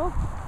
Oh.